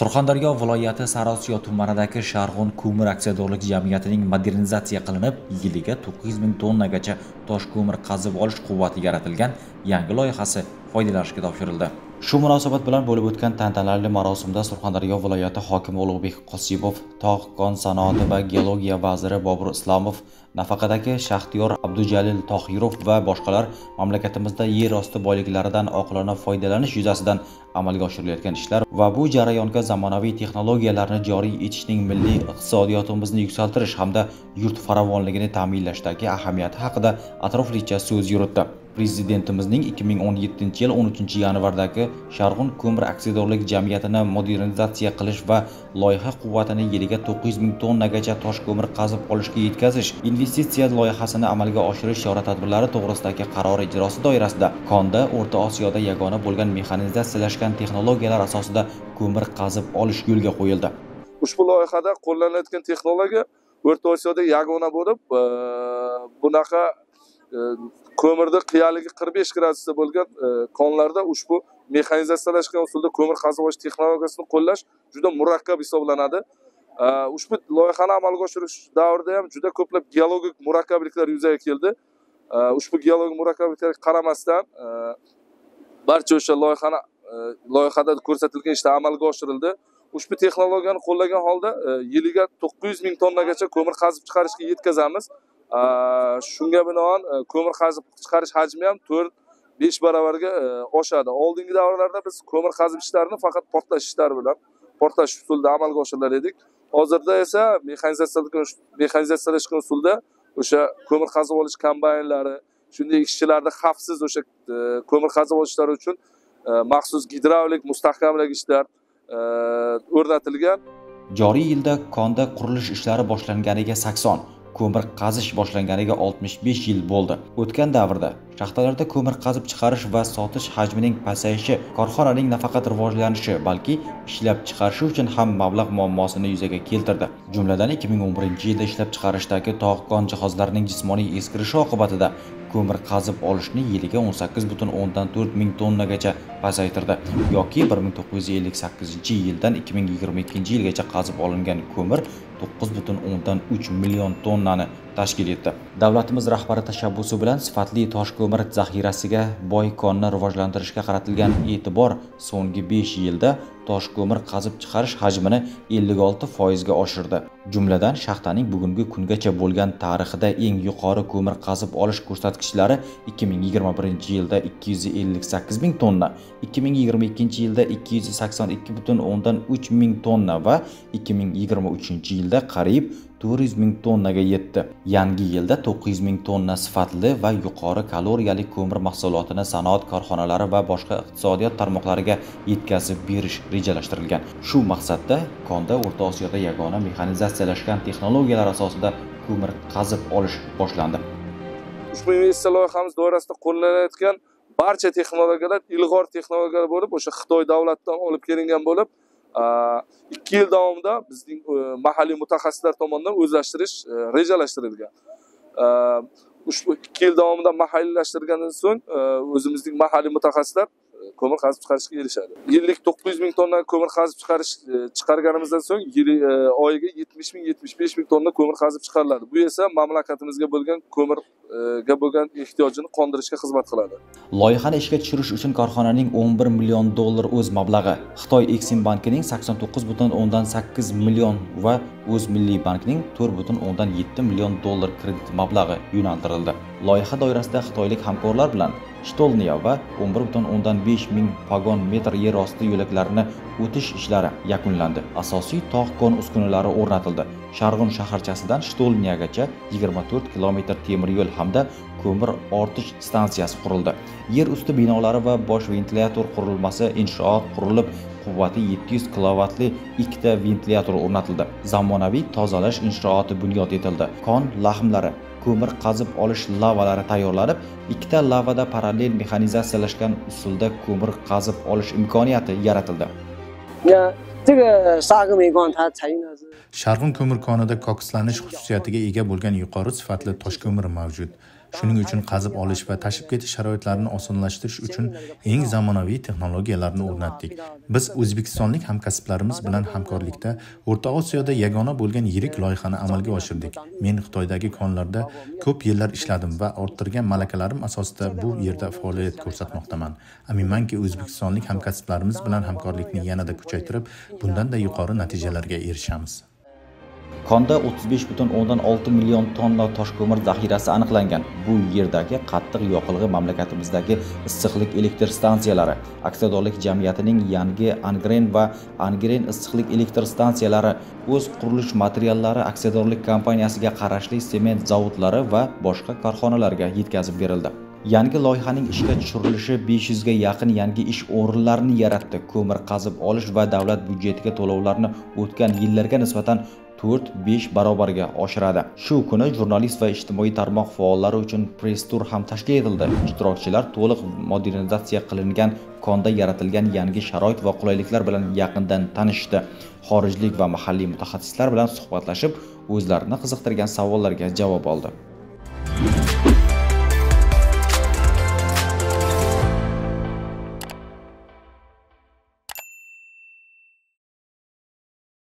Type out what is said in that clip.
surxondaryo viloyati sariosiyo tumanidagi sharg'un ko'mir aksiyadorlik jamiyatining modernizatsiya qilinib yiliga to'qqiz ming tonnagacha tosh ko'mir qazib olish quvvati yaratilgan yangi loyihasi foydalanishga topshirildi. Shu munosabat bilan bo'lib o'tgan tantanali marosimda surxondaryo viloyati hokimi ulug'bek qosimov tog' kon sanoati va geologiya vaziri bobur islomov nafaqadagi shaxtiyor abdujalil tohirov va boshqalar mamlakatimizda yer osti boyliklaridan oqilona foydalanish yuzasidan amalga oshirilayotgan ishlar va bu jarayonga zamonaviy texnologiyalarni joriy etishning milliy iqtisodiyotimizni yuksaltirish hamda yurt farovonligini ta'minlashdagi ahamiyati haqida atroflicha so'z yuritdi. Prezidentimizning 2017 yil 13 yanvardagi sharg'un ko'mir aksiyadorlik jamiyatini modernizatsiya qilish va loyiha quvvatini yiliga 900 ming tonnagacha tosh ko'mir qazib olishga yetkazish investitsiya loyihasini amalga oshirish chora-tadbirlari to'g'risidagi qaror ijrosi doirasida konda o'rta osiyoda yagona bo'lgan mexanizatsiyalashgan texnologiyalar asosida ko'mir qazib olish yo'lga qo'yildi. Ushbu loyihada qo'llanayotgan texnologiya o'rta osiyoda yagona bo'lib e, bunaqa e, ko'mirni qiyaligi qirq besh gradusda bo'lgan e, konlarda ushbu mexanizatsiyalashgan usulda ko'mir qazib olish texnologiyasini qo'llash juda murakkab hisoblanadi. Э, ushbu loyihani amalga oshirish davrida ham juda ko'plab geologik murakkabliklar yuzaga keldi. Э, ushbu geologik murakkabliklarga qaramasdan э, barcha o'sha loyihani loyihada ko'rsatilgan ishlar amalga oshirildi. Ushbu texnologiyani qo'llagan holda e, yiliga to'qqiz yuz ming tonnagacha ko'mir qazib chiqarishga yetkazamiz. Shunga binoan e, ko'mir qazib chiqarish hajmi ham to'rt besh baravarga e, oshadi. Oldingi davrlarda biz ko'mir qazib ishlarini faqat portlash ishlari bilan portlash usulida amalga oshirar edik. Hozirda esa mexanizatsiyalashgan usulda o'sha ko'mir qazib olish kombaynlari shunday ishchilarni xavfsiz o'sha e, ko'mir qazib olishlari uchun e, maxsus gidravlik mustahkamlagichlar e, o'rnatilgan. Joriy yilda konda qurilish ishlari boshlanganiga sakson. Ko'mir qazish boshlanganiga 65 yil bo'ldi. O'tgan davrda shaxtalarda ko'mir qazib chiqarish va sotish hajmining pasayishi korxonaning nafaqat rivojlanishi, balki ishlab chiqarishi uchun ham mablag' muammosini yuzaga keltirdi. Jumladan 2011-yilda ishlab chiqarishdagi tog'-kon jihozlarining jismoniy eskirishi oqibatida ko'mir qazib olishni yiliga 18,4 ming tonnagacha pasaytirdi yoki 1958-yildan 2022 yilgacha qazib olingan ko'mir 9,3 million tonnani tashkil etdi. Davlatimiz rahbari tashabbusi bilan sifatli tosh ko'mir zaxirasiga boy konni rivojlantirishga qaratilgan e'tibor so'nggi 5 yilda tosh ko'mir qazib chiqarish hajmini 56 foizga oshirdi. Jumladan, shaxtaning bugungi kungacha bo'lgan tarixida eng yuqori ko'mir qazib olish ko'rsatkichlari 2021-yilda 258 ming tonna, 2022-yilda 282,3 ming tonna va 2023-yilda qariyb 400 ming tonnaga yetdi. Yangi yilda 900 ming tonna sifatli va yuqori kaloriyali ko'mir mahsulotini sanoat korxonalari va boshqa iqtisodiyot tarmoqlariga yetkazib berish rejalashtirilgan. Shu maqsadda konda O'rta Osiyoda yagona mexanizatsiyalashgan texnologiyalar asosida ko'mir qazib olish boshlandi. Ushbu investitsiya loyihamiz doirasida qo'llanayotgan barcha texnologiyalar ilg'or texnologiyalar bo'lib, o'sha Xitoy davlatidan olib kelingan bo'lib, ikki yil davomida bizning e, mahalliy mutaxassislar tomonidan o'zlashtirish e, rejalashtirilgan ushbu ikki yil davomida mahalliylashtirgandan so'ng e, o'zimizning mahalliy mutaxassislar ko'mir qazib chiqarishga erishadi. Yillik to'qqiz yuz ming tonna ko'mir qazib chiqarish e, chiqarganimizdan so'ng e, oyiga yetmish ming yetmish besh ming tonna ko'mir qazib chiqariladi. Bu esa mamlakatimizga bo'lgan ko'mirga e, bo'lgan ehtiyojini qondirishga xizmat qiladi. Loyihani ishga tushirish uchun korxonaning 11 million dollar o'z mablag'i. Xitoy eksim bankining 89,8 million va o'z milliy bankning 4,7 million dollar kredit mablag'i yo'naltirildi. Loyiha doirasida xitoylik hamkorlar bilan Shtolniya va 11,5 ming vagon metr yer osti yo'laklarini o'tish ishlari yakunlandi. Asosiy tog'-kon uskunalari o'rnatildi. Sharg'un shaharchasidan Shtolniyagacha 24 kilometr temir yo'l hamda ko'mir ortish stansiyasi qurildi. Yer usti binolari va bosh ventilyator qurilmasi inshoot qurilib, quvvati 700 kilovatli ikkita ventilyator o'rnatildi. Zamonaviy tozalash inshooti bunyod etildi. Kon lahmlari ko'mir qazib olish lavalari tayyorlanib ikkita lavada parallel mexanizatsiyalashgan usulda ko'mir qazib olish imkoniyati yaratildi. Sharg'in ko'mir konida kokislanish xususiyatiga ega bo'lgan yuqori sifatli tosh ko'mir mavjud. Shuning uchun qazib olish va tashib ketish sharoitlarini osonlashtirish uchun eng zamonaviy texnologiyalarni o'rnatdik. Biz o'zbekistonlik hamkasblarimiz bilan hamkorlikda o'rta osiyoda yagona bo'lgan yirik loyihani amalga oshirdik. Men xitoydagi konlarda ko'p yillar ishladim va orttirgan malakalarim asosida bu yerda faoliyat ko'rsatmoqdaman. Aminmanki o'zbekistonlik hamkasblarimiz bilan hamkorlikni yanada kuchaytirib bundanda yuqori natijalarga erishamiz. Konda 35,6 million tonna tosh ko'mir zaxirasi aniqlangan. Bu yerdagi qattiq yoqilg'i mamlakatimizdagi issiqlik elektr stansiyalari aksiyadorlik jamiyatining yangi angren va angren issiqlik elektr stansiyalari o'z qurilish materiallari aksiyadorlik kompaniyasiga qarashli sement zavodlari va boshqa korxonalarga yetkazib berildi. Yangi loyihaning ishga tushirilishi 500 ga yaqin yangi ish o'rinlarini yaratdi. Ko'mir qazib olish va davlat byudjetiga to'lovlarni o'tgan yillarga nisbatan 4-5 barobarga oshiradi. Shu kuni jurnalist va ijtimoiy tarmoq faollari uchun press tur ham tashkil etildi. Ishtirokchilar to'liq modernizatsiya qilingan konda yaratilgan yangi sharoit va qulayliklar bilan yaqindan tanishdi. Xorijlik va mahalliy mutaxassislar bilan suhbatlashib, o'zlarini qiziqtirgan savollarga javob oldi.